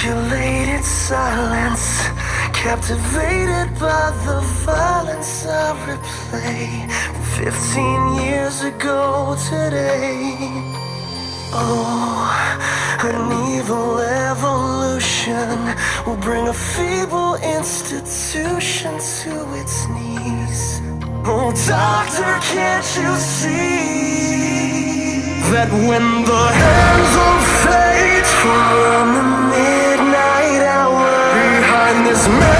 Calculated silence, captivated by the violence I replay. Fifteen years ago today. Oh, an evil evolution will bring a feeble institution to its knees. Oh, doctor, can't you see that when the hands of fate hour behind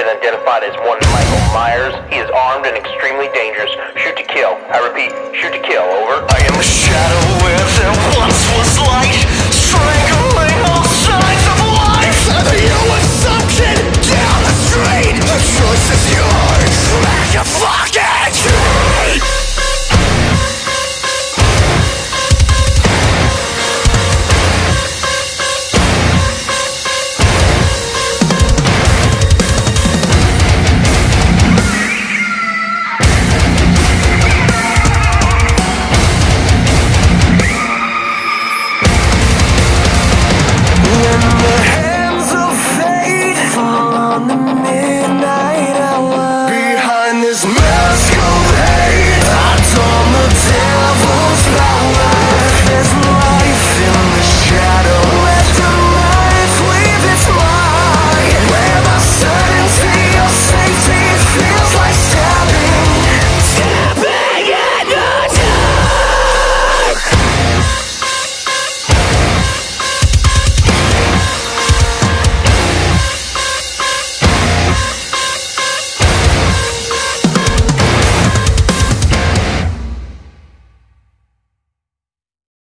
identified as one Michael Myers. He is armed and extremely dangerous. Shoot to kill. I repeat, shoot to kill. Over. I am a shadow